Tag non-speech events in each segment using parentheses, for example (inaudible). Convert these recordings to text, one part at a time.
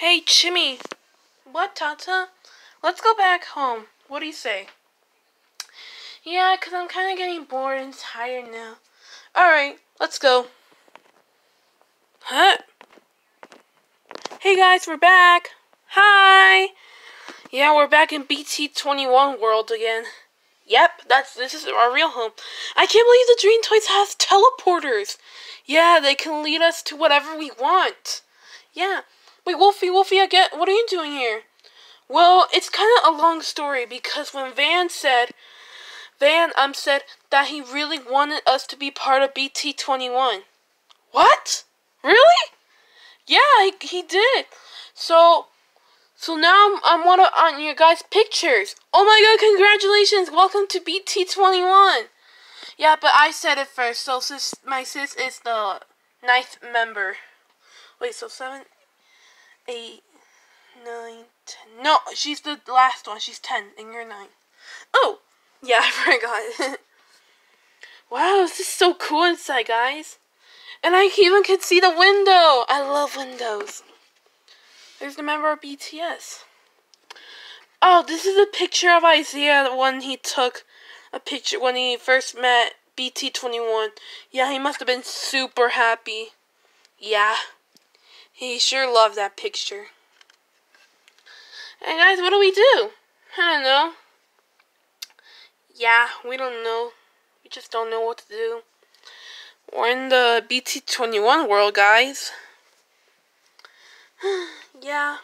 Hey, Chimmy. What, Tata? Let's go back home. What do you say? Yeah, because I'm kind of getting bored and tired now. Alright, let's go. Huh? Hey guys, we're back. Hi. Yeah, we're back in BT21 world again. Yep, that's this is our real home. I can't believe the Dream Toys has teleporters. Yeah, they can lead us to whatever we want. Yeah. Wait, Wolfie, Wolfie, I get. What are you doing here? Well, it's kind of a long story because when Van said, Van um said that he really wanted us to be part of BT21. What? Really? Yeah, he, he did. So, so now I'm, I'm one of on your guys' pictures. Oh my god, congratulations! Welcome to BT21. Yeah, but I said it first. So sis, my sis is the ninth member. Wait, so seven, eight, nine, ten. No, she's the last one. She's ten, and you're nine. Oh, yeah, (laughs) I forgot. (laughs) wow, this is so cool inside, guys. And I even can see the window. I love windows. There's the member of BTS. Oh, this is a picture of Isaiah when he took a picture when he first met BT21. Yeah, he must have been super happy. Yeah. He sure loved that picture. Hey guys, what do we do? I don't know. Yeah, we don't know. We just don't know what to do. We're in the BT21 world, guys. (sighs) yeah.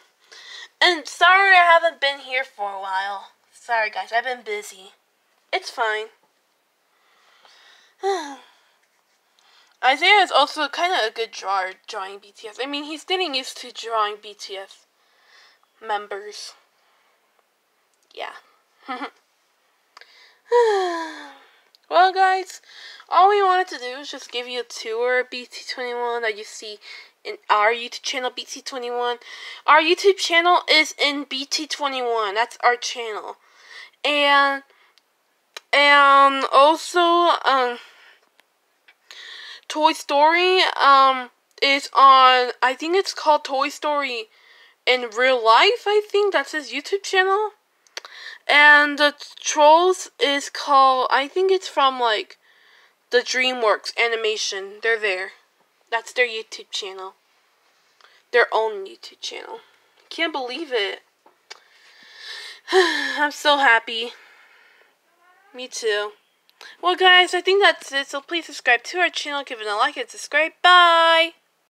And sorry I haven't been here for a while. Sorry, guys, I've been busy. It's fine. (sighs) Isaiah is also kind of a good drawer drawing BTS. I mean, he's getting used to drawing BTS members. Yeah. (laughs) well, guys, all we wanted to do is just give you a tour of BT21 that you see in our YouTube channel, BT21. Our YouTube channel is in BT21. That's our channel. And, and also, um, Toy Story, um, is on, I think it's called Toy Story in Real Life, I think. That's his YouTube channel. And the Trolls is called, I think it's from, like, the DreamWorks animation. They're there. That's their YouTube channel. Their own YouTube channel. Can't believe it. (sighs) I'm so happy. Me too. Well, guys, I think that's it. So please subscribe to our channel, give it a like, and subscribe. Bye!